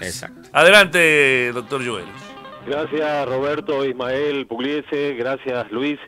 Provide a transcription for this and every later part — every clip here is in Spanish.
Exacto. Adelante, doctor Joel. Gracias Roberto, Ismael Pugliese, gracias Luis,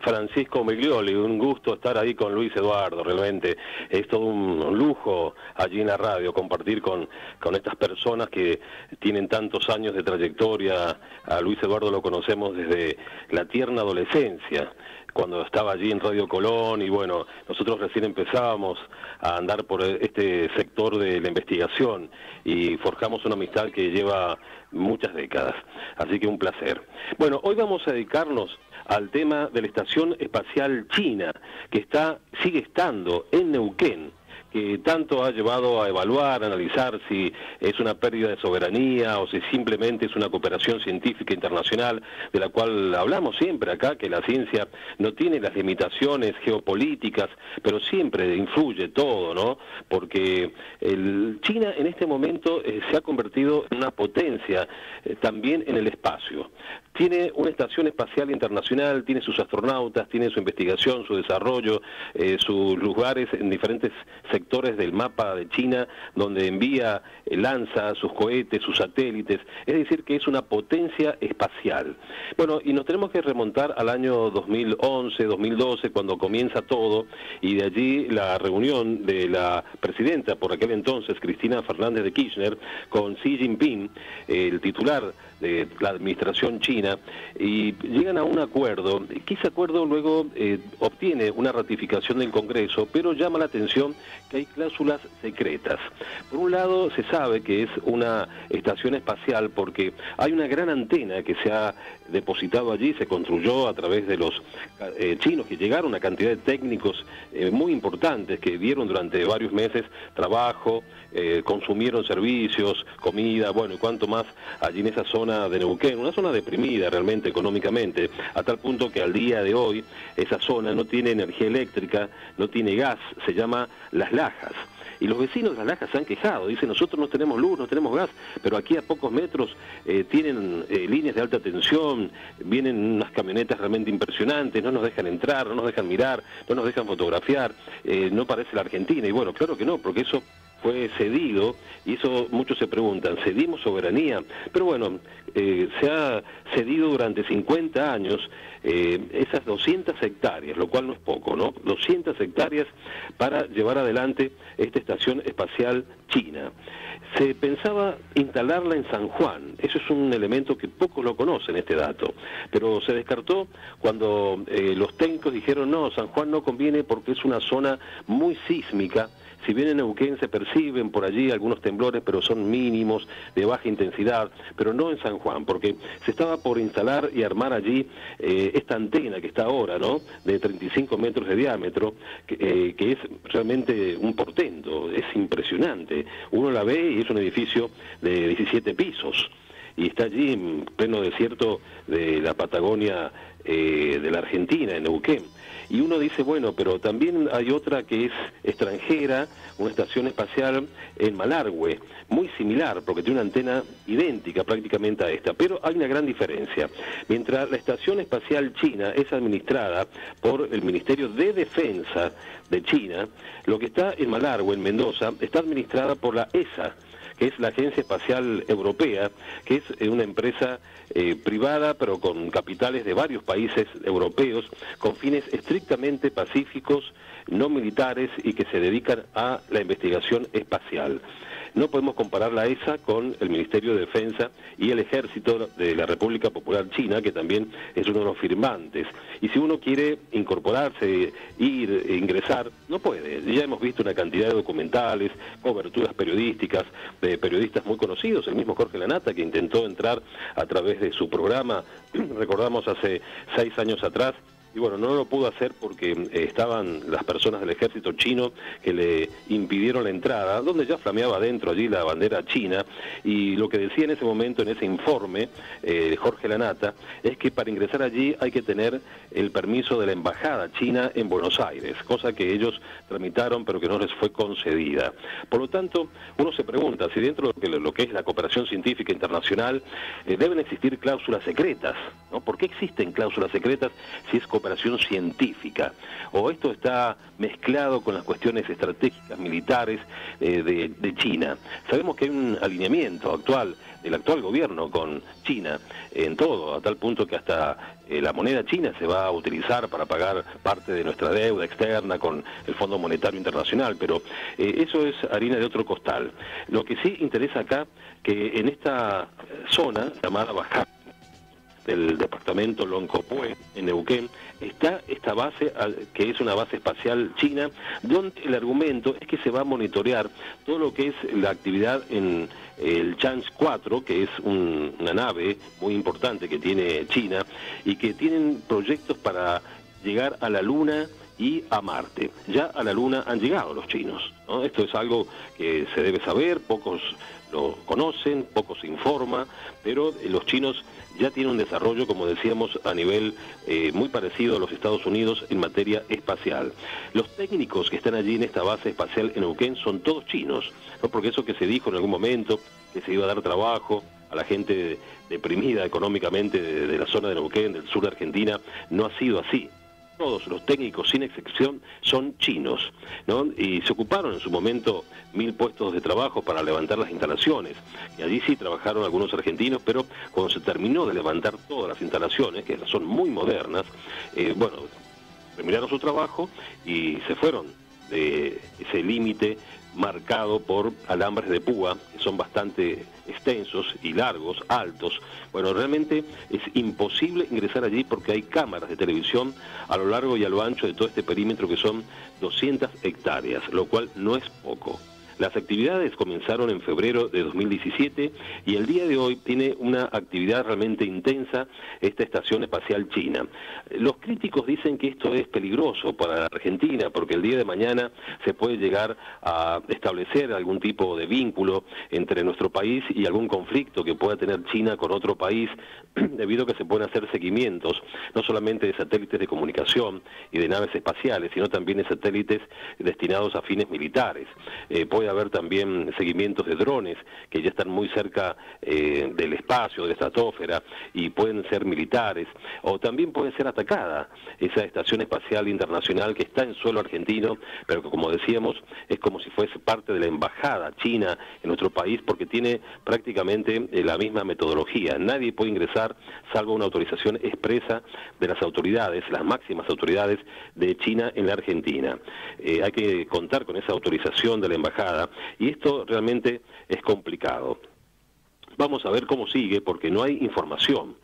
Francisco Miglioli, un gusto estar ahí con Luis Eduardo, realmente es todo un lujo allí en la radio compartir con, con estas personas que tienen tantos años de trayectoria, a Luis Eduardo lo conocemos desde la tierna adolescencia, cuando estaba allí en Radio Colón y bueno, nosotros recién empezábamos a andar por este sector de la investigación y forjamos una amistad que lleva muchas décadas. Así que un placer. Bueno, hoy vamos a dedicarnos al tema de la Estación Espacial China, que está, sigue estando en Neuquén que tanto ha llevado a evaluar, analizar si es una pérdida de soberanía o si simplemente es una cooperación científica internacional de la cual hablamos siempre acá, que la ciencia no tiene las limitaciones geopolíticas, pero siempre influye todo, ¿no? Porque China en este momento eh, se ha convertido en una potencia eh, también en el espacio tiene una estación espacial internacional, tiene sus astronautas, tiene su investigación, su desarrollo, eh, sus lugares en diferentes sectores del mapa de China, donde envía, eh, lanza sus cohetes, sus satélites, es decir, que es una potencia espacial. Bueno, y nos tenemos que remontar al año 2011, 2012, cuando comienza todo, y de allí la reunión de la presidenta, por aquel entonces, Cristina Fernández de Kirchner, con Xi Jinping, el titular de la administración china y llegan a un acuerdo, que ese acuerdo luego eh, obtiene una ratificación del Congreso, pero llama la atención que hay cláusulas secretas. Por un lado, se sabe que es una estación espacial porque hay una gran antena que se ha depositado allí, se construyó a través de los eh, chinos que llegaron, una cantidad de técnicos eh, muy importantes que dieron durante varios meses trabajo, consumieron servicios, comida, bueno, y cuanto más allí en esa zona de Neuquén, una zona deprimida realmente económicamente, a tal punto que al día de hoy esa zona no tiene energía eléctrica, no tiene gas, se llama Las Lajas. Y los vecinos de Las Lajas se han quejado, dicen nosotros no tenemos luz, no tenemos gas, pero aquí a pocos metros eh, tienen eh, líneas de alta tensión, vienen unas camionetas realmente impresionantes, no nos dejan entrar, no nos dejan mirar, no nos dejan fotografiar, eh, no parece la Argentina. Y bueno, claro que no, porque eso fue cedido, y eso muchos se preguntan, ¿cedimos soberanía? Pero bueno, eh, se ha cedido durante 50 años eh, esas 200 hectáreas, lo cual no es poco, ¿no? 200 hectáreas para llevar adelante esta estación espacial china. Se pensaba instalarla en San Juan, eso es un elemento que pocos lo conocen, este dato, pero se descartó cuando eh, los técnicos dijeron, no, San Juan no conviene porque es una zona muy sísmica, si bien en Neuquén se perciben por allí algunos temblores, pero son mínimos, de baja intensidad, pero no en San Juan, porque se estaba por instalar y armar allí eh, esta antena que está ahora, ¿no? De 35 metros de diámetro, que, eh, que es realmente un portento, es impresionante. Uno la ve y es un edificio de 17 pisos y está allí en pleno desierto de la Patagonia eh, de la Argentina, en Neuquén. Y uno dice, bueno, pero también hay otra que es extranjera, una estación espacial en Malargüe, muy similar, porque tiene una antena idéntica prácticamente a esta, pero hay una gran diferencia. Mientras la estación espacial china es administrada por el Ministerio de Defensa de China, lo que está en Malargüe, en Mendoza, está administrada por la ESA, que es la Agencia Espacial Europea, que es eh, una empresa eh, privada, pero con capitales de varios países europeos, con fines estrictamente pacíficos, no militares y que se dedican a la investigación espacial. No podemos comparar la ESA con el Ministerio de Defensa y el Ejército de la República Popular China, que también es uno de los firmantes. Y si uno quiere incorporarse, ir, ingresar, no puede. Ya hemos visto una cantidad de documentales, coberturas periodísticas, de periodistas muy conocidos, el mismo Jorge Lanata, que intentó entrar a través de su programa, recordamos hace seis años atrás, y bueno, no lo pudo hacer porque eh, estaban las personas del ejército chino que le impidieron la entrada, donde ya flameaba dentro allí la bandera china, y lo que decía en ese momento, en ese informe, eh, Jorge Lanata, es que para ingresar allí hay que tener el permiso de la embajada china en Buenos Aires, cosa que ellos tramitaron pero que no les fue concedida. Por lo tanto, uno se pregunta si dentro de lo que es la cooperación científica internacional eh, deben existir cláusulas secretas, ¿no? ¿Por qué existen cláusulas secretas si es cooperación científica, o esto está mezclado con las cuestiones estratégicas militares eh, de, China. Sabemos que hay un alineamiento actual del actual gobierno con China en todo, a tal punto que hasta eh, la moneda china se va a utilizar para pagar parte de nuestra deuda externa con el Fondo Monetario Internacional, pero eh, eso es harina de otro costal. Lo que sí interesa acá, que en esta zona llamada Baja del departamento Loncopué, en Neuquén, está esta base, que es una base espacial china, donde el argumento es que se va a monitorear todo lo que es la actividad en el Chance 4, que es una nave muy importante que tiene China, y que tienen proyectos para llegar a la Luna, y a Marte. Ya a la Luna han llegado los chinos. Esto es algo que se debe saber, pocos lo conocen, pocos se informa, pero los chinos ya tienen un desarrollo, como decíamos, a nivel eh, muy parecido a los Estados Unidos en materia espacial. Los técnicos que están allí en esta base espacial en Neuquén son todos chinos, ¿no? porque eso que se dijo en algún momento, que se iba a dar trabajo a la gente deprimida económicamente de la zona de Neuquén, del sur de Argentina, no ha sido así todos los técnicos, sin excepción, son chinos, ¿no? Y se ocuparon en su momento mil puestos de trabajo para levantar las instalaciones. Y allí sí trabajaron algunos argentinos, pero cuando se terminó de levantar todas las instalaciones, que son muy modernas, eh, bueno, terminaron su trabajo y se fueron de ese límite marcado por alambres de púa, que son bastante extensos y largos, altos. Bueno, realmente es imposible ingresar allí porque hay cámaras de televisión a lo largo y a lo ancho de todo este perímetro que son 200 hectáreas, lo cual no es poco. Las actividades comenzaron en febrero de 2017 y el día de hoy tiene una actividad realmente intensa esta estación espacial china. Los críticos dicen que esto es peligroso para la Argentina porque el día de mañana se puede llegar a establecer algún tipo de vínculo entre nuestro país y algún conflicto que pueda tener China con otro país debido a que se pueden hacer seguimientos no solamente de satélites de comunicación y de naves espaciales, sino también de satélites destinados a fines militares. Eh, haber también seguimientos de drones que ya están muy cerca eh, del espacio, de la estratosfera, y pueden ser militares, o también puede ser atacada esa estación espacial internacional que está en suelo argentino, pero que como decíamos es como si fuese parte de la embajada china en nuestro país porque tiene prácticamente eh, la misma metodología. Nadie puede ingresar salvo una autorización expresa de las autoridades, las máximas autoridades de China en la Argentina. Eh, hay que contar con esa autorización de la embajada y esto realmente es complicado. Vamos a ver cómo sigue porque no hay información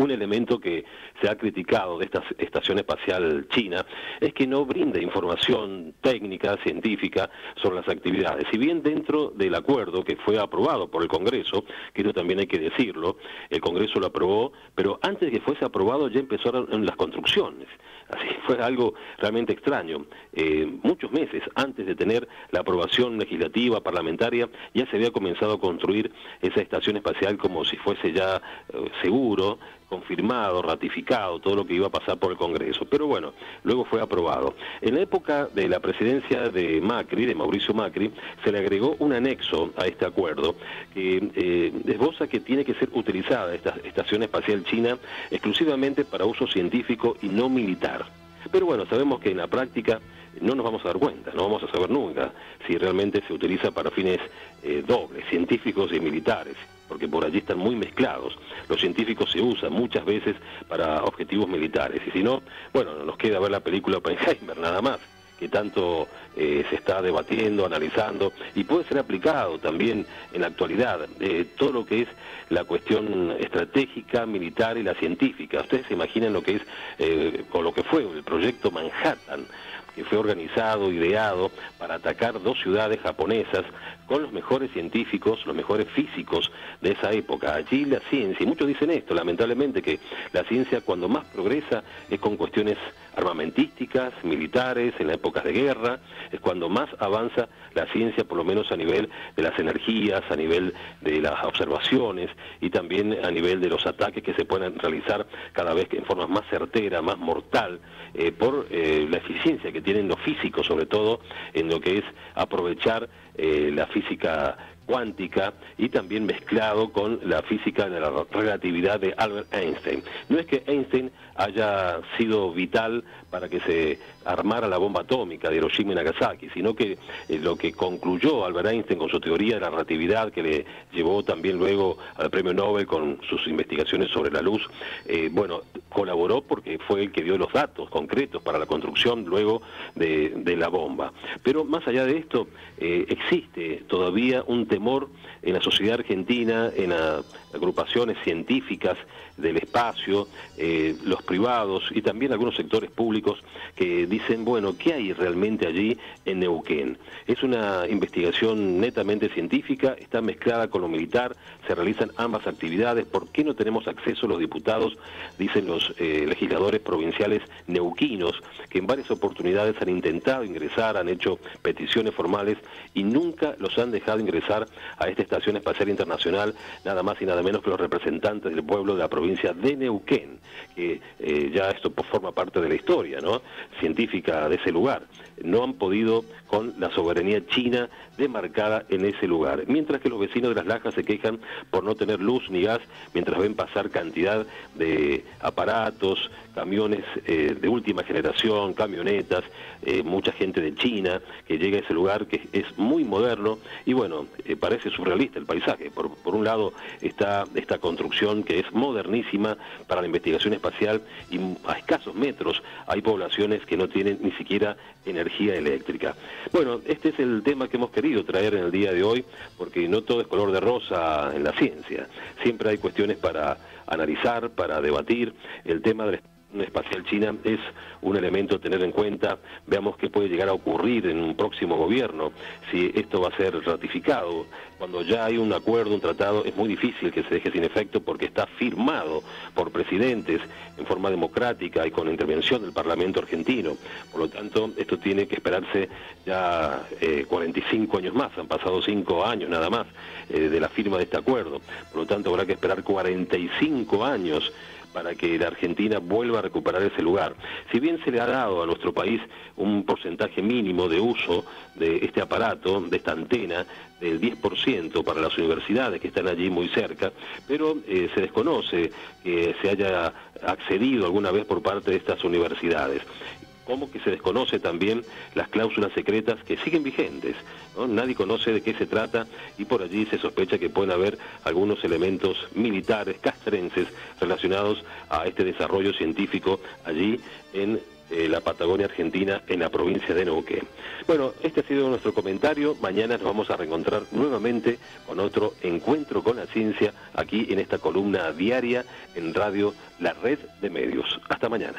un elemento que se ha criticado de esta estación espacial china es que no brinda información técnica, científica sobre las actividades. Si bien dentro del acuerdo que fue aprobado por el Congreso, que eso también hay que decirlo, el Congreso lo aprobó, pero antes de que fuese aprobado ya empezaron las construcciones. Así fue algo realmente extraño. Eh, muchos meses antes de tener la aprobación legislativa, parlamentaria, ya se había comenzado a construir esa estación espacial como si fuese ya eh, seguro, confirmado, ratificado, todo lo que iba a pasar por el Congreso. Pero bueno, luego fue aprobado. En la época de la presidencia de Macri, de Mauricio Macri, se le agregó un anexo a este acuerdo que eh, esboza que tiene que ser utilizada esta estación espacial china exclusivamente para uso científico y no militar. Pero bueno, sabemos que en la práctica no nos vamos a dar cuenta, no vamos a saber nunca si realmente se utiliza para fines eh, dobles, científicos y militares, porque por allí están muy mezclados. Los científicos se usan muchas veces para objetivos militares, y si no, bueno, nos queda ver la película Oppenheimer, nada más que tanto eh, se está debatiendo, analizando, y puede ser aplicado también en la actualidad, eh, todo lo que es la cuestión estratégica, militar y la científica. Ustedes se imaginan lo que es, eh, con lo que fue el proyecto Manhattan, que fue organizado, ideado para atacar dos ciudades japonesas con los mejores científicos, los mejores físicos de esa época. Allí la ciencia, y muchos dicen esto, lamentablemente, que la ciencia cuando más progresa es con cuestiones armamentísticas, militares, en las épocas de guerra, es cuando más avanza la ciencia, por lo menos a nivel de las energías, a nivel de las observaciones y también a nivel de los ataques que se pueden realizar cada vez en forma más certera, más mortal, eh, por eh, la eficiencia que tienen los físicos, sobre todo en lo que es aprovechar eh, la física física cuántica y también mezclado con la física de la relatividad de Albert Einstein. No es que Einstein haya sido vital para que se armara la bomba atómica de Hiroshima y Nagasaki, sino que eh, lo que concluyó Albert Einstein con su teoría de la relatividad, que le llevó también luego al premio Nobel con sus investigaciones sobre la luz, eh, bueno, colaboró porque fue el que dio los datos concretos para la construcción luego de, la bomba. Pero más allá de esto, eh, existe todavía un en la sociedad argentina, en las agrupaciones científicas del espacio, eh, los privados y también algunos sectores públicos que dicen, bueno, ¿qué hay realmente allí en Neuquén? Es una investigación netamente científica, está mezclada con lo militar, se realizan ambas actividades, ¿por qué no tenemos acceso los diputados, dicen los eh, legisladores provinciales neuquinos, que en varias oportunidades han intentado ingresar, han hecho peticiones formales y nunca los han dejado ingresar a esta Estación Espacial Internacional, nada más y nada menos que los representantes del pueblo de la provincia de Neuquén, que eh, ya esto forma parte de la historia ¿no? científica de ese lugar. No han podido con la soberanía china demarcada en ese lugar. Mientras que los vecinos de las lajas se quejan por no tener luz ni gas, mientras ven pasar cantidad de aparatos, camiones eh, de última generación, camionetas, eh, mucha gente de China que llega a ese lugar que es muy moderno y bueno, parece surrealista el paisaje. Por, por un lado está esta construcción que es modernísima para la investigación espacial y a escasos metros hay poblaciones que no tienen ni siquiera energía eléctrica. Bueno, este es el tema que hemos querido traer en el día de hoy, porque no todo es color de rosa en la ciencia. Siempre hay cuestiones para analizar, para debatir. El tema del espacial china es un elemento a tener en cuenta. Veamos qué puede llegar a ocurrir en un próximo gobierno, si esto va a ser ratificado. Cuando ya hay un acuerdo, un tratado, es muy difícil que se deje sin efecto porque está firmado por presidentes en forma democrática y con intervención del Parlamento argentino. Por lo tanto, esto tiene que esperarse ya 45 eh, años más, han pasado 5 años nada más eh, de la firma de este acuerdo. Por lo tanto, habrá que esperar 45 años para que la Argentina vuelva a recuperar ese lugar. Si bien se le ha dado a nuestro país un porcentaje mínimo de uso de este aparato, de esta antena, del 10% para las universidades que están allí muy cerca, pero eh, se desconoce que se haya accedido alguna vez por parte de estas universidades como que se desconoce también las cláusulas secretas que siguen vigentes. Nadie conoce de qué se trata y por allí se sospecha que pueden haber algunos elementos militares castrenses relacionados a este desarrollo científico allí en eh, la Patagonia Argentina, en la provincia de Neuquén. Bueno, este ha sido nuestro comentario. Mañana nos vamos a reencontrar nuevamente con otro encuentro con la ciencia aquí en esta columna diaria en Radio La Red de Medios. Hasta mañana.